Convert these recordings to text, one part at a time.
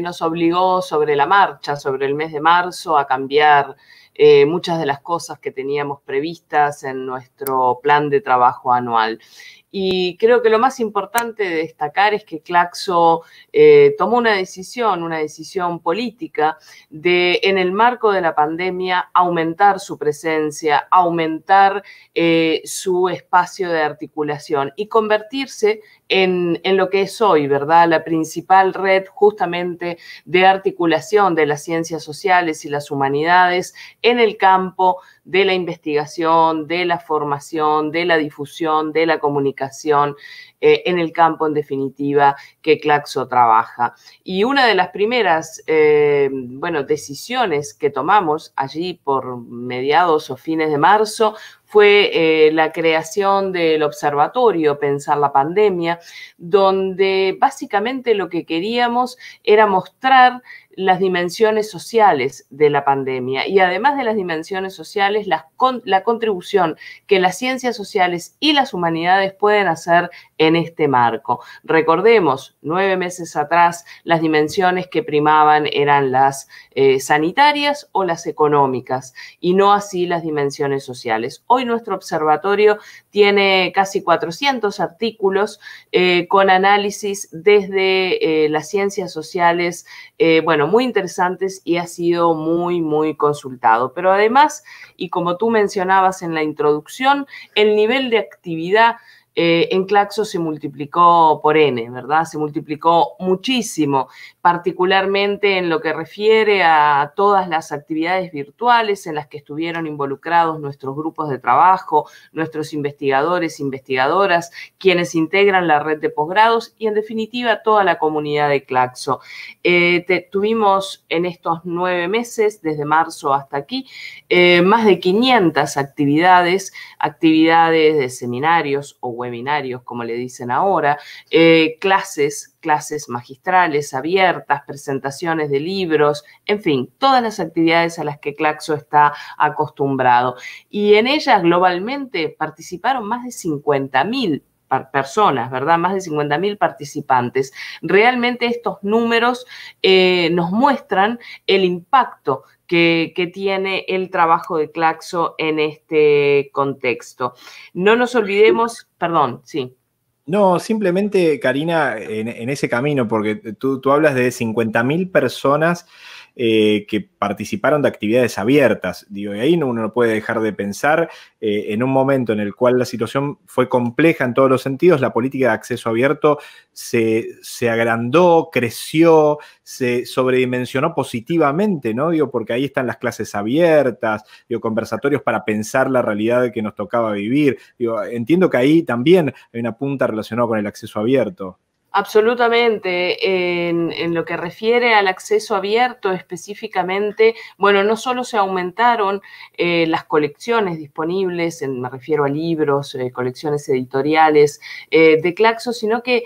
nos obligó sobre la marcha, sobre el mes de marzo, a cambiar eh, muchas de las cosas que teníamos previstas en nuestro plan de trabajo anual. Y creo que lo más importante de destacar es que Claxo eh, tomó una decisión, una decisión política de, en el marco de la pandemia, aumentar su presencia, aumentar eh, su espacio de articulación y convertirse en, en, lo que es hoy, ¿verdad? La principal red justamente de articulación de las ciencias sociales y las humanidades el campo de la investigación, de la formación, de la difusión, de la comunicación eh, en el campo, en definitiva, que Claxo trabaja. Y una de las primeras, eh, bueno, decisiones que tomamos allí por mediados o fines de marzo fue eh, la creación del observatorio Pensar la Pandemia, donde básicamente lo que queríamos era mostrar las dimensiones sociales de la pandemia y además de las dimensiones sociales, la, la contribución que las ciencias sociales y las humanidades pueden hacer en este marco. Recordemos, nueve meses atrás las dimensiones que primaban eran las eh, sanitarias o las económicas y no así las dimensiones sociales. Hoy nuestro observatorio tiene casi 400 artículos eh, con análisis desde eh, las ciencias sociales, bueno, muy interesantes y ha sido muy, muy consultado. Pero además, y como tú mencionabas en la introducción, el nivel de actividad eh, en Claxo se multiplicó por N, ¿verdad? Se multiplicó muchísimo, particularmente en lo que refiere a todas las actividades virtuales en las que estuvieron involucrados nuestros grupos de trabajo, nuestros investigadores, investigadoras, quienes integran la red de posgrados y en definitiva toda la comunidad de Claxo. Eh, tuvimos en estos nueve meses, desde marzo hasta aquí, eh, más de 500 actividades, actividades de seminarios o como le dicen ahora, eh, clases, clases magistrales abiertas, presentaciones de libros, en fin, todas las actividades a las que Claxo está acostumbrado. Y en ellas globalmente participaron más de 50.000 personas, ¿verdad? Más de 50 mil participantes. Realmente estos números eh, nos muestran el impacto que, tiene el trabajo de Claxo en este contexto. No nos olvidemos, perdón, sí. No, simplemente, Karina, en, ese camino, porque tú, tú hablas de 50.000 personas eh, que participaron de actividades abiertas. Digo, y ahí uno no puede dejar de pensar eh, en un momento en el cual la situación fue compleja en todos los sentidos, la política de acceso abierto se, agrandó, creció, se sobredimensionó positivamente, ¿no? Digo, porque ahí están las clases abiertas, digo, conversatorios para pensar la realidad que nos tocaba vivir. Digo, entiendo que ahí también hay una punta relacionada con el acceso abierto. Absolutamente. En, lo que refiere al acceso abierto específicamente, bueno, no solo se aumentaron eh, las colecciones disponibles, me refiero a libros, eh, colecciones editoriales eh, de Claxo, sino que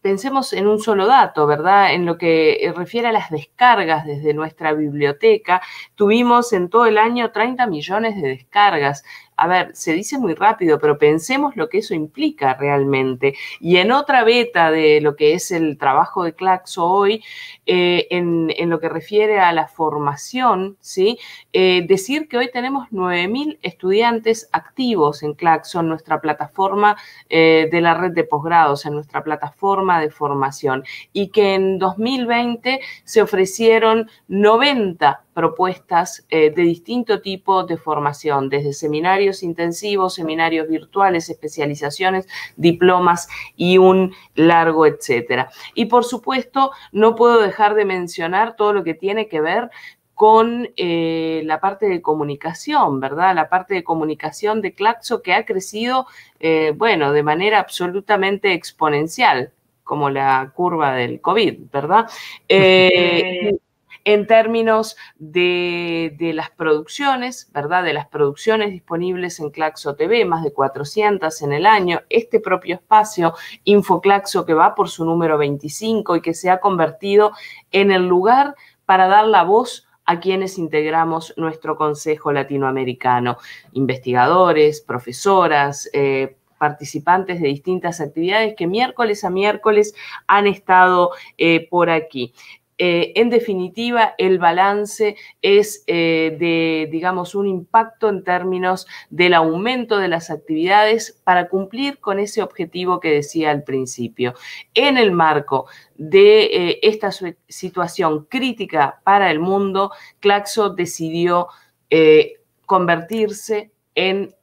pensemos en un solo dato, ¿verdad? En lo que refiere a las descargas desde nuestra biblioteca, tuvimos en todo el año 30 millones de descargas a ver, se dice muy rápido, pero pensemos lo que eso implica realmente. Y en otra beta de lo que es el trabajo de Claxo hoy, eh, en, lo que refiere a la formación, ¿sí? Eh, decir que hoy tenemos 9.000 estudiantes activos en Claxo, en nuestra plataforma eh, de la red de posgrados, en nuestra plataforma de formación, y que en 2020 se ofrecieron 90 propuestas de distinto tipo de formación, desde seminarios, intensivos, seminarios virtuales, especializaciones, diplomas y un largo etcétera. Y por supuesto, no puedo dejar de mencionar todo lo que tiene que ver con eh, la parte de comunicación, ¿verdad? La parte de comunicación de Claxo que ha crecido, eh, bueno, de manera absolutamente exponencial, como la curva del COVID, ¿verdad? Eh, en términos de, las producciones, ¿verdad? De las producciones disponibles en Claxo TV, más de 400 en el año, este propio espacio, InfoClaxo, que va por su número 25 y que se ha convertido en el lugar para dar la voz a quienes integramos nuestro Consejo Latinoamericano, investigadores, profesoras, eh, participantes de distintas actividades que miércoles a miércoles han estado eh, por aquí. Eh, en definitiva, el balance es eh, de, digamos, un impacto en términos del aumento de las actividades para cumplir con ese objetivo que decía al principio. En el marco de esta situación crítica para el mundo, Claxo decidió convertirse en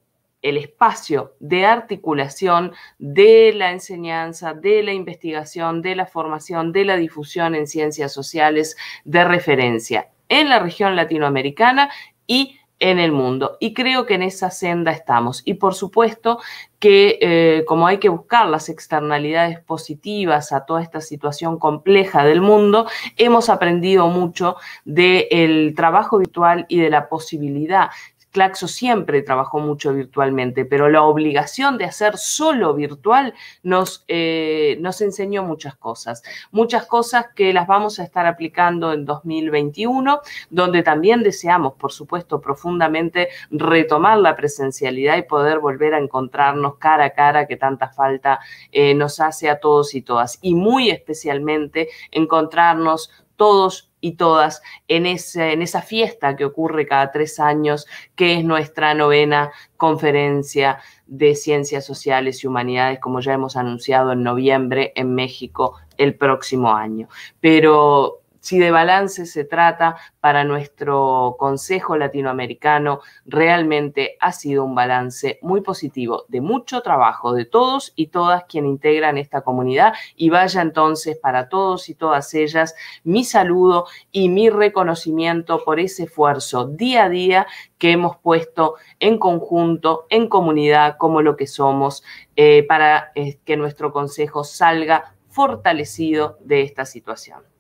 el espacio de articulación de la enseñanza, de la investigación, de la formación, de la difusión en ciencias sociales de referencia en la región latinoamericana y en el mundo. Y creo que en esa senda estamos. Y por supuesto que eh, como hay que buscar las externalidades positivas a toda esta situación compleja del mundo, hemos aprendido mucho del trabajo virtual y de la posibilidad Claxo siempre trabajó mucho virtualmente, pero la obligación de hacer solo virtual nos, eh, nos enseñó muchas cosas. Muchas cosas que las vamos a estar aplicando en 2021, donde también deseamos, por supuesto, profundamente retomar la presencialidad y poder volver a encontrarnos cara a cara que tanta falta eh, nos hace a todos y todas. Y muy especialmente encontrarnos todos y todas en, ese, en esa fiesta que ocurre cada tres años, que es nuestra novena conferencia de ciencias sociales y humanidades, como ya hemos anunciado en noviembre en México el próximo año. Pero si de balance se trata para nuestro Consejo Latinoamericano, realmente ha sido un balance muy positivo de mucho trabajo de todos y todas quienes integran esta comunidad y vaya entonces para todos y todas ellas mi saludo y mi reconocimiento por ese esfuerzo día a día que hemos puesto en conjunto, en comunidad, como lo que somos, eh, para eh, que nuestro Consejo salga fortalecido de esta situación.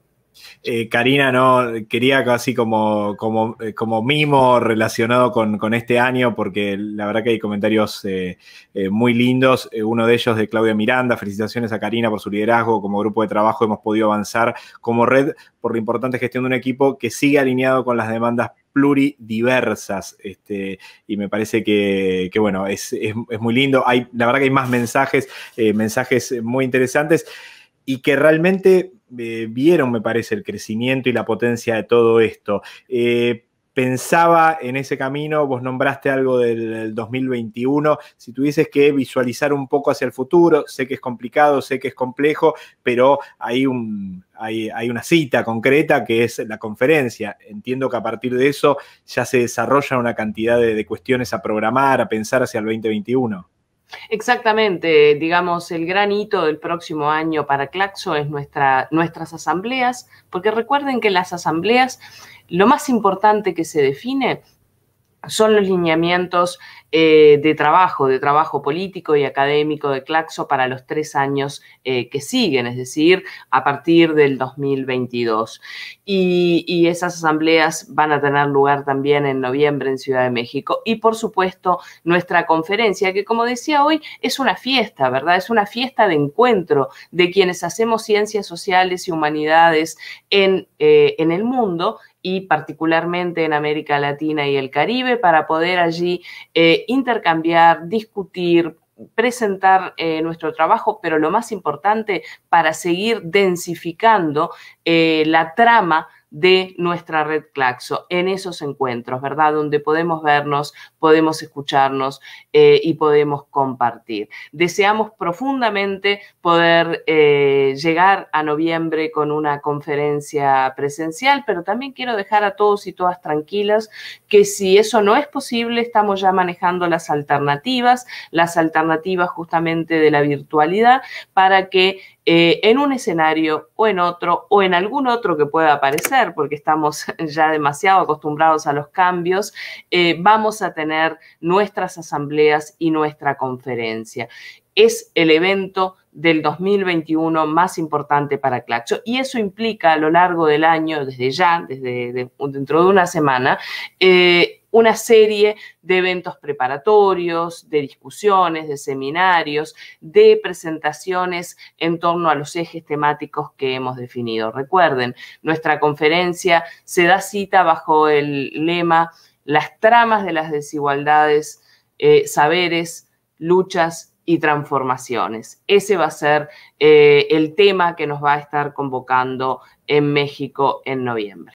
Eh, Karina, no, quería casi como, como, eh, como mimo relacionado con, este año, porque la verdad que hay comentarios eh, muy lindos. uno de ellos de Claudia Miranda, felicitaciones a Karina por su liderazgo. Como grupo de trabajo hemos podido avanzar como red por la importante gestión de un equipo que sigue alineado con las demandas pluridiversas. Este, y me parece que, bueno, es, muy lindo. Hay, la verdad que hay más mensajes, mensajes muy interesantes y que realmente eh, vieron, me parece, el crecimiento y la potencia de todo esto. Eh, pensaba en ese camino, vos nombraste algo del, 2021, si tuvieses que visualizar un poco hacia el futuro, sé que es complicado, sé que es complejo, pero hay, un, hay, una cita concreta que es la conferencia. Entiendo que a partir de eso ya se desarrolla una cantidad de cuestiones a programar, a pensar hacia el 2021. Exactamente, digamos, el gran hito del próximo año para Claxo es nuestra, nuestras asambleas, porque recuerden que las asambleas lo más importante que se define son los lineamientos eh, de trabajo, de trabajo político y académico de Claxo para los tres años eh, que siguen, es decir, a partir del 2022. Y, y, esas asambleas van a tener lugar también en noviembre en Ciudad de México. Y por supuesto, nuestra conferencia, que como decía hoy, es una fiesta, ¿verdad? Es una fiesta de encuentro de quienes hacemos ciencias sociales y humanidades en, eh, en el mundo y particularmente en América Latina y el Caribe para poder allí eh, intercambiar, discutir, presentar eh, nuestro trabajo, pero lo más importante, para seguir densificando eh, la trama de nuestra red Claxo en esos encuentros, ¿verdad? Donde podemos vernos, podemos escucharnos eh, y podemos compartir. Deseamos profundamente poder eh, llegar a noviembre con una conferencia presencial, pero también quiero dejar a todos y todas tranquilas que si eso no es posible, estamos ya manejando las alternativas, las alternativas justamente de la virtualidad para que eh, en un escenario o en otro o en algún otro que pueda aparecer, porque estamos ya demasiado acostumbrados a los cambios, eh, vamos a tener nuestras asambleas y nuestra conferencia. Es el evento del 2021 más importante para Claxo y eso implica a lo largo del año, desde ya, desde dentro de una semana, eh, una serie de eventos preparatorios, de discusiones, de seminarios, de presentaciones en torno a los ejes temáticos que hemos definido. Recuerden, nuestra conferencia se da cita bajo el lema Las tramas de las desigualdades, eh, saberes, luchas y transformaciones. Ese va a ser eh, el tema que nos va a estar convocando en México en noviembre.